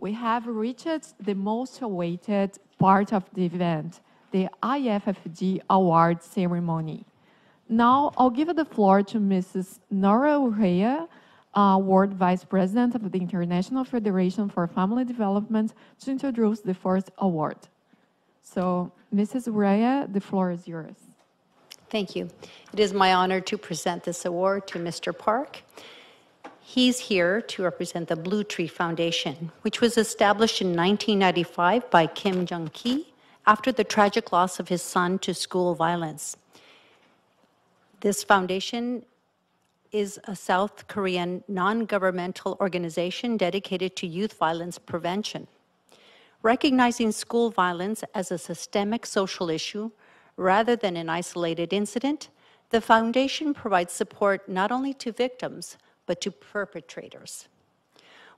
we have reached the most awaited part of the event, the IFFD Award ceremony. Now, I'll give the floor to Mrs. Nora Urrea, uh, World Vice President of the International Federation for Family Development, to introduce the first award. So, Mrs. Urrea, the floor is yours. Thank you. It is my honor to present this award to Mr. Park. He's here to represent the Blue Tree Foundation, which was established in 1995 by Kim Jung-ki after the tragic loss of his son to school violence. This foundation is a South Korean non-governmental organization dedicated to youth violence prevention. Recognizing school violence as a systemic social issue rather than an isolated incident, the foundation provides support not only to victims, but to perpetrators.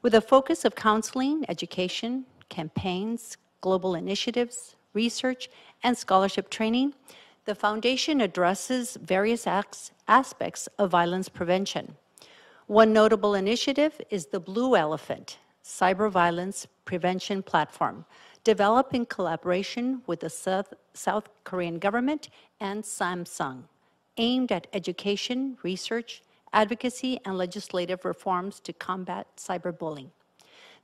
With a focus of counseling, education, campaigns, global initiatives, research, and scholarship training, the Foundation addresses various aspects of violence prevention. One notable initiative is the Blue Elephant Cyber Violence Prevention Platform, developed in collaboration with the South, South Korean government and Samsung, aimed at education, research, advocacy, and legislative reforms to combat cyberbullying.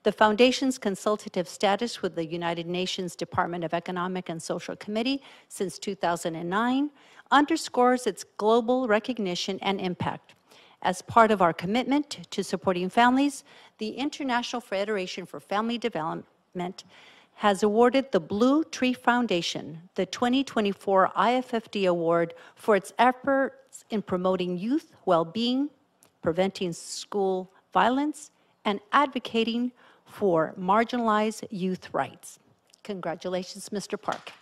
The Foundation's consultative status with the United Nations Department of Economic and Social Committee since 2009 underscores its global recognition and impact. As part of our commitment to supporting families, the International Federation for Family Development has awarded the Blue Tree Foundation the 2024 IFFD Award for its efforts in promoting youth well-being, preventing school violence, and advocating for marginalized youth rights. Congratulations, Mr. Park.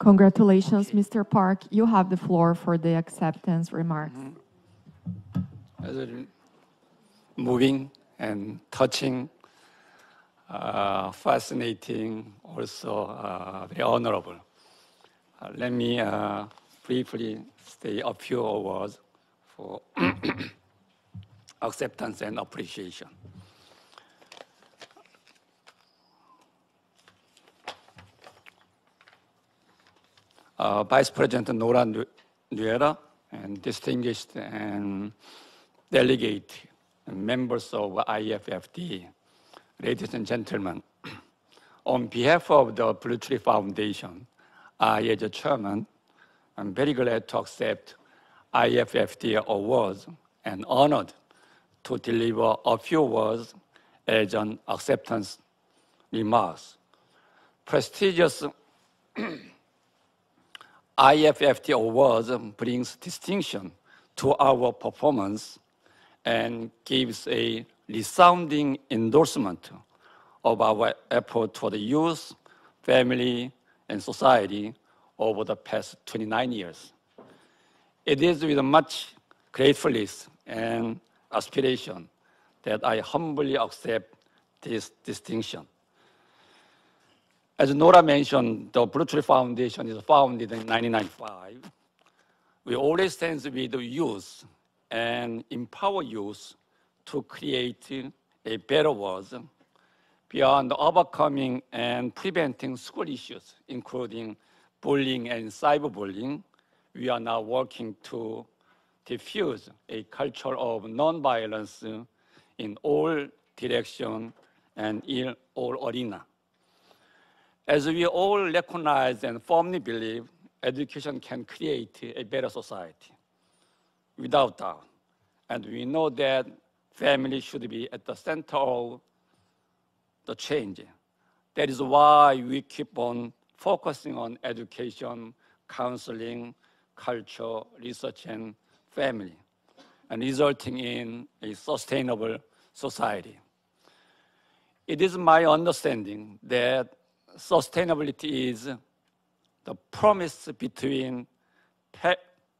Congratulations, Mr. Park. You have the floor for the acceptance remarks. Mm -hmm. moving and touching uh, fascinating, also uh, very honorable. Uh, let me uh, briefly say a few words for acceptance and appreciation. Uh, Vice President Nora Urrea and distinguished and delegate and members of IFFD ladies and gentlemen, on behalf of the Blue Tree Foundation, I, as a chairman, am very glad to accept IFFD awards and honored to deliver a few words as an acceptance remarks. Prestigious IFFD awards brings distinction to our performance and gives a resounding endorsement of our effort for the youth, family, and society over the past 29 years. It is with much gratefulness and aspiration that I humbly accept this distinction. As Nora mentioned, the Blue Tree Foundation is founded in 1995. We always stand with youth and empower youth to create a better world beyond overcoming and preventing school issues, including bullying and cyberbullying. We are now working to diffuse a culture of nonviolence in all directions and in all arena. As we all recognize and firmly believe, education can create a better society, without doubt. And we know that family should be at the center of the change. That is why we keep on focusing on education, counseling, culture, research, and family, and resulting in a sustainable society. It is my understanding that sustainability is the promise between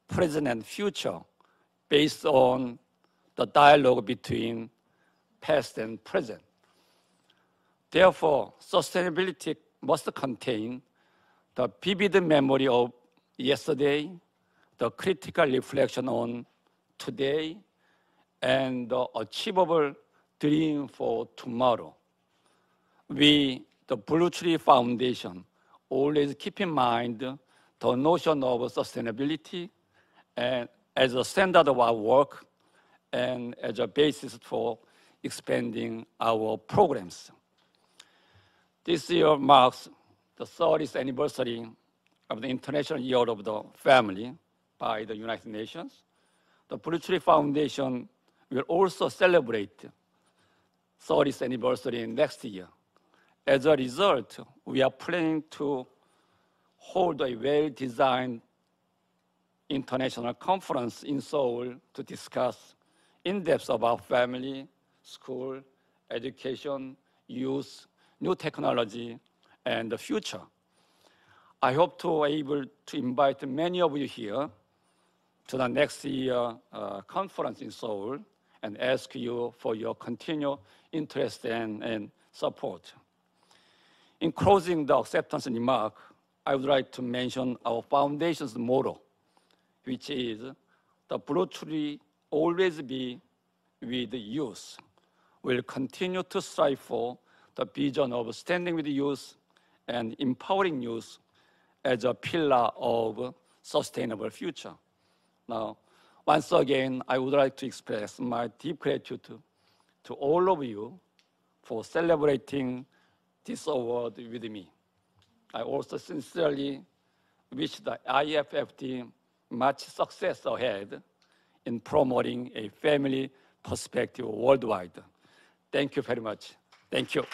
present and future based on the dialogue between past and present. Therefore, sustainability must contain the vivid memory of yesterday, the critical reflection on today, and the achievable dream for tomorrow. We, the Blue Tree Foundation, always keep in mind the notion of sustainability and as a standard of our work and as a basis for expanding our programs. This year marks the 30th anniversary of the International Year of the Family by the United Nations. The Blue Tree Foundation will also celebrate 30th anniversary next year. As a result, we are planning to hold a well-designed international conference in Seoul to discuss in depth about family, school, education, youth, new technology, and the future. I hope to be able to invite many of you here to the next year uh, conference in Seoul and ask you for your continued interest and, and support. In closing the acceptance remark, I would like to mention our foundation's motto, which is the tree always be with youth. We'll continue to strive for the vision of standing with youth and empowering youth as a pillar of sustainable future. Now, once again, I would like to express my deep gratitude to all of you for celebrating this award with me. I also sincerely wish the IFFD much success ahead in promoting a family perspective worldwide. Thank you very much. Thank you.